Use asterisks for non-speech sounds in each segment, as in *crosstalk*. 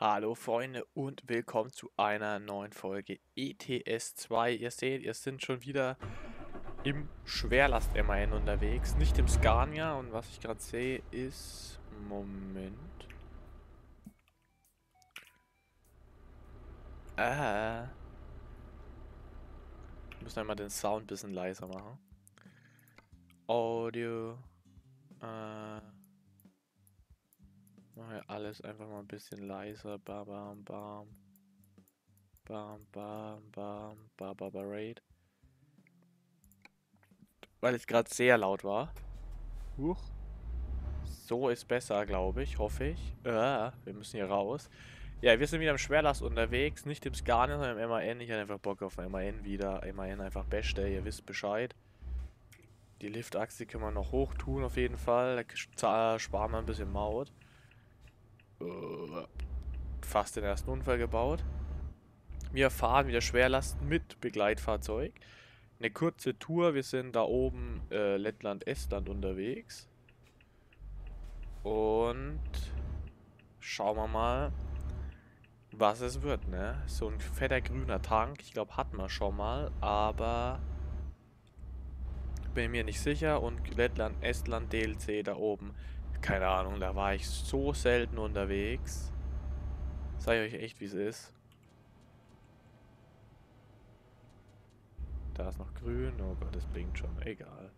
Hallo Freunde und willkommen zu einer neuen Folge ETS 2. Ihr seht, ihr sind schon wieder im Schwerlast-MAN unterwegs, nicht im Scania. Und was ich gerade sehe ist... Moment. Ah. Wir müssen einmal den Sound ein bisschen leiser machen. Audio. Äh... Alles einfach mal ein bisschen leiser. Bam, bam, bam. Bam, bam, bam. Bam, bam, raid. Weil es gerade sehr laut war. Huch. So ist besser, glaube ich. Hoffe ich. Äh, wir müssen hier raus. Ja, wir sind wieder im Schwerlast unterwegs. Nicht im Scania, sondern im MAN. Ich hatte einfach Bock auf MAN wieder. MAN einfach beste. Ihr wisst Bescheid. Die Liftachse können wir noch hoch tun auf jeden Fall. Da sparen wir ein bisschen Maut. Fast den ersten Unfall gebaut. Wir fahren wieder Schwerlast mit Begleitfahrzeug. Eine kurze Tour. Wir sind da oben äh, Lettland, Estland unterwegs. Und schauen wir mal, was es wird, ne? So ein fetter grüner Tank. Ich glaube, hatten wir schon mal, aber bin mir nicht sicher. Und Lettland, Estland, DLC da oben. Keine Ahnung, da war ich so selten unterwegs. Ich euch echt, wie es ist. Da ist noch grün. Oh Gott, das blinkt schon. Egal.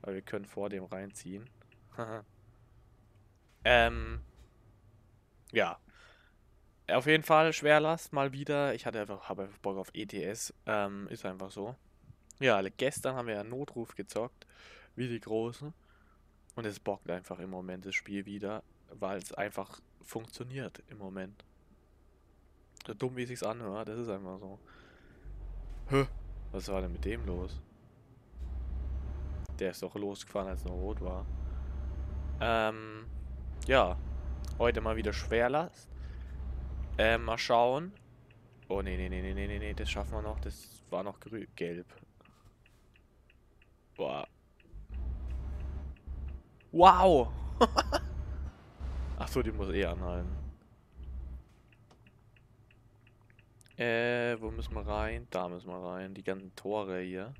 Aber wir können vor dem reinziehen. *laughs* ähm. Ja. Auf jeden Fall Schwerlast mal wieder. Ich hatte einfach, habe einfach Bock auf ETS. Ähm, ist einfach so. Ja, gestern haben wir ja Notruf gezockt. Wie die Großen. Und es bockt einfach im Moment das Spiel wieder, weil es einfach funktioniert im Moment. So dumm wie es sich anhört, das ist einfach so. Hä? Was war denn mit dem los? Der ist doch losgefahren, als noch rot war. Ähm, ja. Heute mal wieder Schwerlast. Ähm, mal schauen. Oh, nee, nee, nee, nee, nee, nee, das schaffen wir noch. Das war noch grün, gelb. Boah, Wow! Achso, die muss eh anhalten. Äh, wo müssen wir rein? Da müssen wir rein. Die ganzen Tore hier.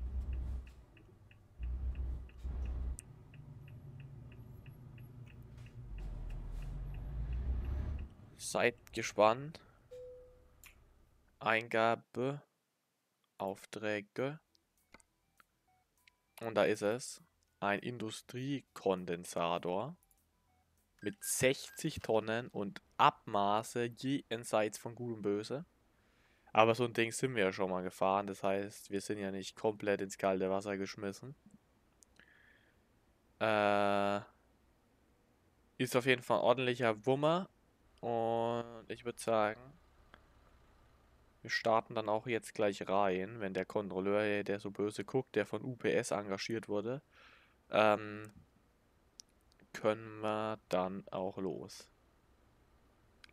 Seid gespannt. Eingabe. Aufträge. Und da ist es ein Industriekondensator mit 60 Tonnen und Abmaße jenseits von Gut und Böse. Aber so ein Ding sind wir ja schon mal gefahren, das heißt, wir sind ja nicht komplett ins kalte Wasser geschmissen. Äh, ist auf jeden Fall ein ordentlicher Wummer und ich würde sagen, wir starten dann auch jetzt gleich rein, wenn der Kontrolleur, der so böse guckt, der von UPS engagiert wurde, ähm, können wir dann auch los.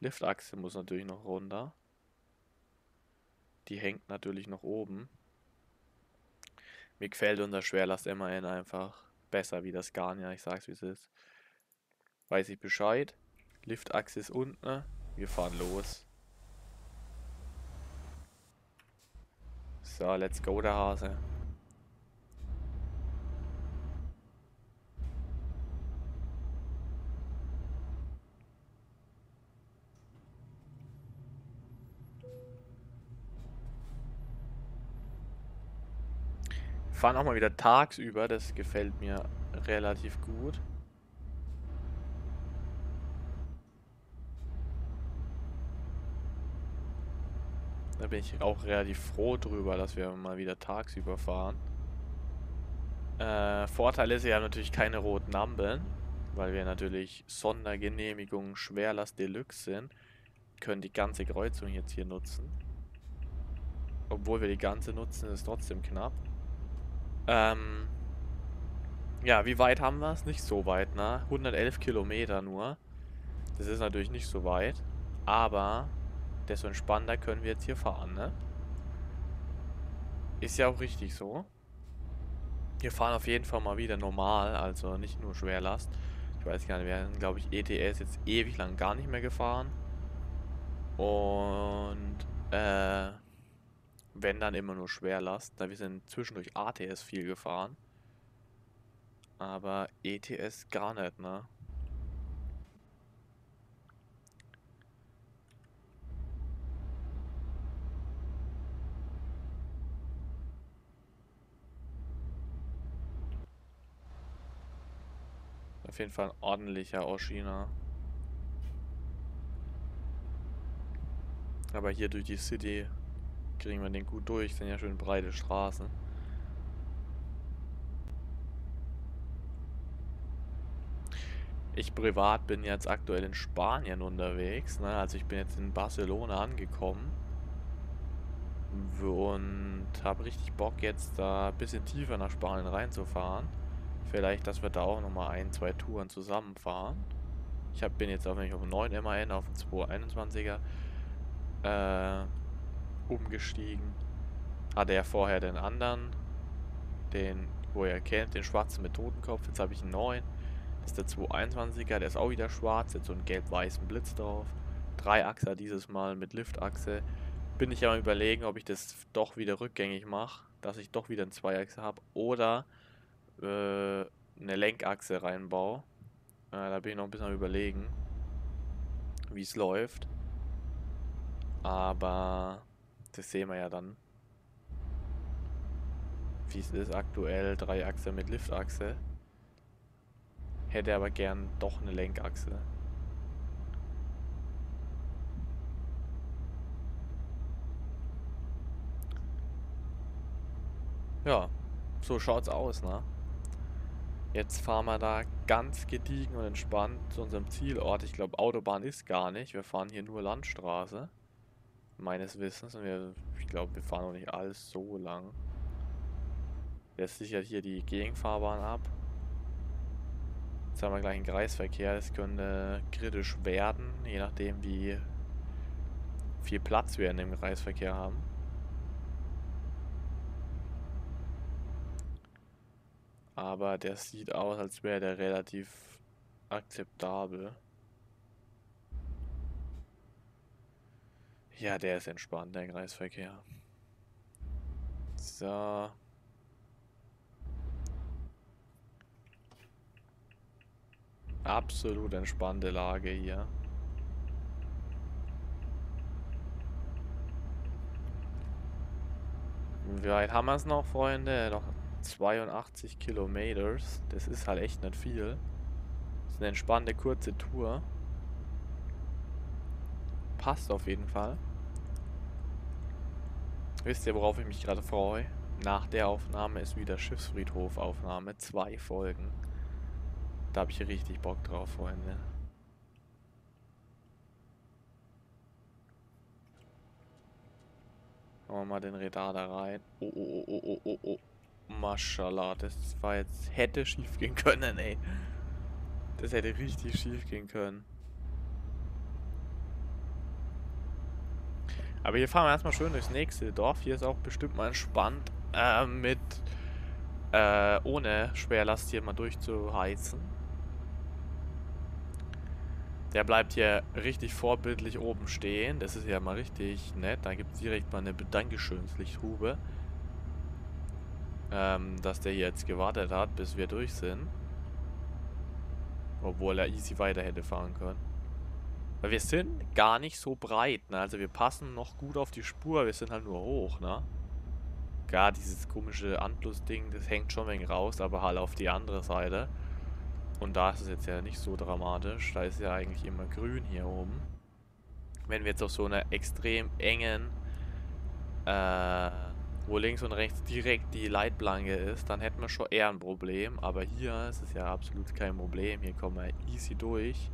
Liftachse muss natürlich noch runter. Die hängt natürlich noch oben. Mir gefällt unser Schwerlast MAN einfach besser wie das Scania, ich sag's wie es ist. Weiß ich Bescheid. Liftachse ist unten. Wir fahren los. So, let's go, der Hase. Fahren auch mal wieder tagsüber, das gefällt mir relativ gut. Da bin ich auch relativ froh drüber, dass wir mal wieder tagsüber fahren. Äh, Vorteil ist, wir haben natürlich keine roten Ampeln, weil wir natürlich Sondergenehmigung Schwerlast Deluxe sind. Können die ganze Kreuzung jetzt hier nutzen. Obwohl wir die ganze nutzen, ist es trotzdem knapp. Ähm, ja, wie weit haben wir es? Nicht so weit, ne? 111 Kilometer nur. Das ist natürlich nicht so weit. Aber desto entspannter können wir jetzt hier fahren, ne? Ist ja auch richtig so. Wir fahren auf jeden Fall mal wieder normal, also nicht nur Schwerlast. Ich weiß gar nicht, wir haben, glaube ich, ETS jetzt ewig lang gar nicht mehr gefahren. Und äh, wenn dann immer nur Schwerlast, da wir sind zwischendurch ATS viel gefahren. Aber ETS gar nicht, ne? Auf jeden Fall ein ordentlicher Oshina. Aber hier durch die City kriegen wir den gut durch. Sind ja schön breite Straßen. Ich privat bin jetzt aktuell in Spanien unterwegs. Ne? Also ich bin jetzt in Barcelona angekommen. Und habe richtig Bock jetzt da ein bisschen tiefer nach Spanien reinzufahren. Vielleicht, dass wir da auch nochmal ein, zwei Touren zusammenfahren. Ich hab, bin jetzt auf, dem 9 MAN, auf dem 221er äh, umgestiegen. Hatte ja vorher den anderen, den, wo ihr kennt, den schwarzen mit Totenkopf. Jetzt habe ich einen neuen. Das ist der 221er, der ist auch wieder schwarz, jetzt so einen gelb-weißen Blitz drauf. Dreiachser dieses Mal mit Liftachse. Bin ich mal überlegen, ob ich das doch wieder rückgängig mache, dass ich doch wieder einen Zweiachser habe. Oder äh, eine Lenkachse reinbaue. Äh, da bin ich noch ein bisschen am überlegen, wie es läuft. Aber das sehen wir ja dann. Wie es ist aktuell, Dreiachse mit Liftachse. Hätte aber gern doch eine Lenkachse. Ja, so schaut's aus, ne? Jetzt fahren wir da ganz gediegen und entspannt zu unserem Zielort. Ich glaube, Autobahn ist gar nicht. Wir fahren hier nur Landstraße. Meines Wissens. Und wir, ich glaube, wir fahren noch nicht alles so lang. Jetzt sichert hier die Gegenfahrbahn ab. Jetzt haben wir gleich einen Kreisverkehr. Das könnte kritisch werden, je nachdem, wie viel Platz wir in dem Kreisverkehr haben. Aber der sieht aus, als wäre der relativ akzeptabel. Ja, der ist entspannt, der Kreisverkehr. So. Absolut entspannte Lage hier. Wie weit haben wir es noch, Freunde? Noch 82 Kilometer. Das ist halt echt nicht viel. Das ist eine entspannte kurze Tour. Passt auf jeden Fall. Wisst ihr, worauf ich mich gerade freue? Nach der Aufnahme ist wieder Schiffsfriedhof-Aufnahme. Zwei Folgen. Da habe ich richtig Bock drauf, Freunde. Machen wir mal den Radar da rein. Oh, oh, oh, oh, oh, oh. Maschallah, das war jetzt, hätte schief gehen können, ey. Das hätte richtig schief gehen können. Aber hier fahren wir erstmal schön durchs nächste Dorf. Hier ist auch bestimmt mal entspannt, äh, mit, äh, ohne Schwerlast hier mal durchzuheizen. Der bleibt hier richtig vorbildlich oben stehen. Das ist ja mal richtig nett. Da gibt es direkt mal eine Dankeschönslichthube ähm, dass der jetzt gewartet hat, bis wir durch sind. Obwohl er easy weiter hätte fahren können. Weil wir sind gar nicht so breit, ne? Also wir passen noch gut auf die Spur, wir sind halt nur hoch, ne? Gar dieses komische Antlus-Ding, das hängt schon ein wenig raus, aber halt auf die andere Seite. Und da ist es jetzt ja nicht so dramatisch. Da ist ja eigentlich immer grün hier oben. Wenn wir jetzt auf so einer extrem engen äh, wo links und rechts direkt die Leitplanke ist, dann hätten wir schon eher ein Problem. Aber hier ist es ja absolut kein Problem. Hier kommen wir easy durch.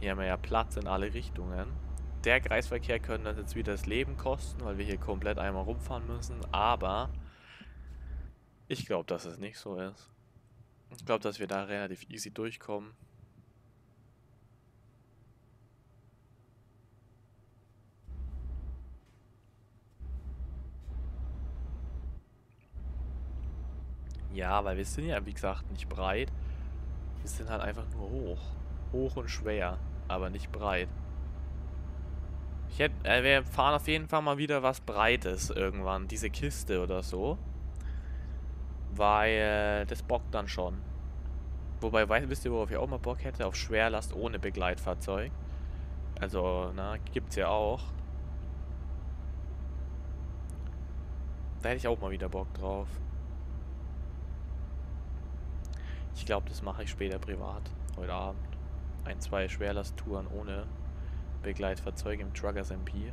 Hier haben wir ja Platz in alle Richtungen. Der Kreisverkehr könnte uns jetzt wieder das Leben kosten, weil wir hier komplett einmal rumfahren müssen. Aber ich glaube, dass es nicht so ist. Ich glaube, dass wir da relativ easy durchkommen. Ja, weil wir sind ja, wie gesagt, nicht breit. Wir sind halt einfach nur hoch. Hoch und schwer, aber nicht breit. Ich hätte, äh, wir fahren auf jeden Fall mal wieder was Breites irgendwann. Diese Kiste oder so. Weil das bockt dann schon. Wobei, weißt, wisst ihr, worauf ich auch mal Bock hätte? Auf Schwerlast ohne Begleitfahrzeug. Also, na, gibt's ja auch. Da hätte ich auch mal wieder Bock drauf. Ich glaube, das mache ich später privat. Heute Abend. Ein, zwei Schwerlasttouren ohne Begleitfahrzeug im Truckers MP.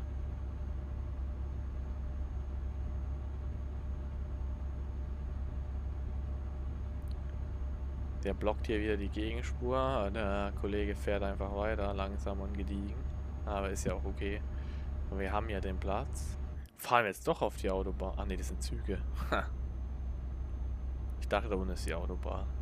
Der blockt hier wieder die Gegenspur. Der Kollege fährt einfach weiter, langsam und gediegen. Aber ist ja auch okay. Wir haben ja den Platz. Fahren wir jetzt doch auf die Autobahn. Ach ne, das sind Züge. *laughs* ich dachte, da unten ist die Autobahn.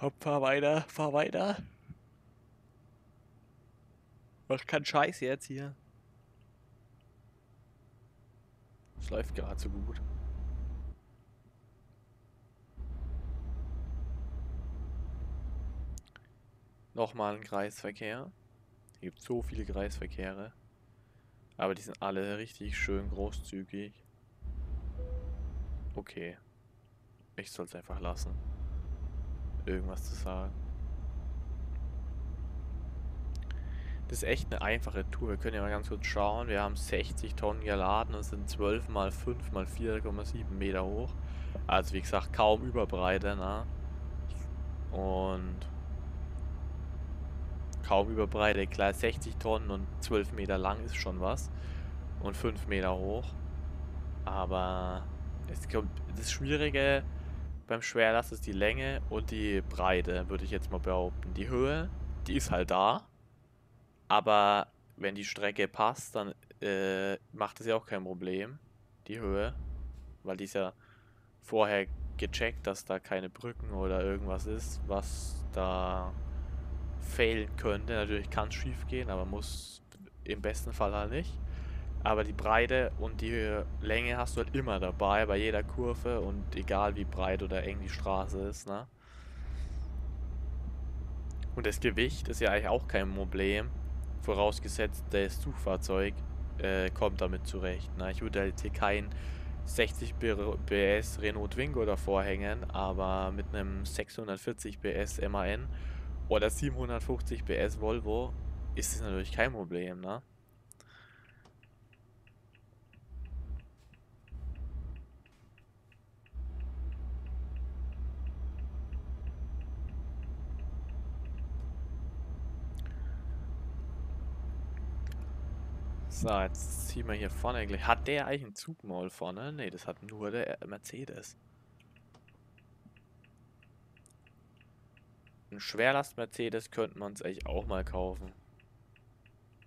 Hopp, fahr weiter, fahr weiter. Mach keinen Scheiß jetzt hier. Es läuft gerade so gut. Nochmal ein Kreisverkehr. Hier gibt so viele Kreisverkehre. Aber die sind alle richtig schön großzügig. Okay. Ich soll es einfach lassen irgendwas zu sagen. Das ist echt eine einfache Tour. Wir können ja mal ganz kurz schauen. Wir haben 60 Tonnen geladen und sind 12 mal 5 mal 4,7 Meter hoch. Also wie gesagt, kaum Überbreite. Ne? Und kaum Überbreite. Klar, 60 Tonnen und 12 Meter lang ist schon was. Und 5 Meter hoch. Aber es kommt, das Schwierige beim Schwerlast ist die Länge und die Breite, würde ich jetzt mal behaupten. Die Höhe, die ist halt da. Aber wenn die Strecke passt, dann äh, macht es ja auch kein Problem. Die Höhe. Weil die ist ja vorher gecheckt, dass da keine Brücken oder irgendwas ist, was da fehlen könnte. Natürlich kann es schief gehen, aber muss im besten Fall halt nicht. Aber die Breite und die Länge hast du halt immer dabei, bei jeder Kurve und egal wie breit oder eng die Straße ist, ne? Und das Gewicht ist ja eigentlich auch kein Problem, vorausgesetzt das Zugfahrzeug äh, kommt damit zurecht. Ne? Ich würde halt hier kein 60 PS Renault Twingo davor hängen, aber mit einem 640 PS MAN oder 750 PS Volvo ist es natürlich kein Problem, ne? So, jetzt ziehen wir hier vorne gleich. Hat der eigentlich einen Zugmaul vorne? Ne, das hat nur der Mercedes. Ein Schwerlast-Mercedes könnten wir uns eigentlich auch mal kaufen.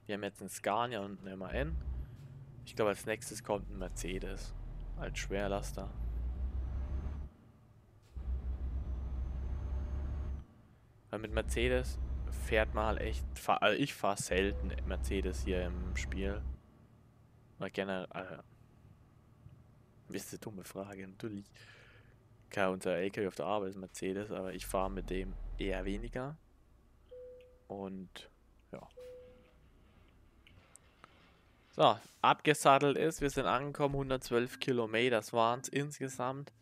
Wir haben jetzt einen Scania und einen MAN. Ich glaube, als nächstes kommt ein Mercedes. Als Schwerlaster. Weil mit Mercedes fährt man halt echt. Also ich fahre selten Mercedes hier im Spiel. Gerne. Äh, wisst ihr, dumme Frage. Natürlich. Klar, unser LKW auf der Arbeit ist Mercedes, aber ich fahre mit dem eher weniger. Und ja. So, abgesattelt ist, wir sind angekommen, 112 Kilometer, waren es insgesamt.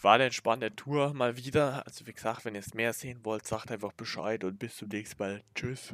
War eine entspannte Tour mal wieder. Also wie gesagt, wenn ihr es mehr sehen wollt, sagt einfach Bescheid und bis zum nächsten Mal. Tschüss.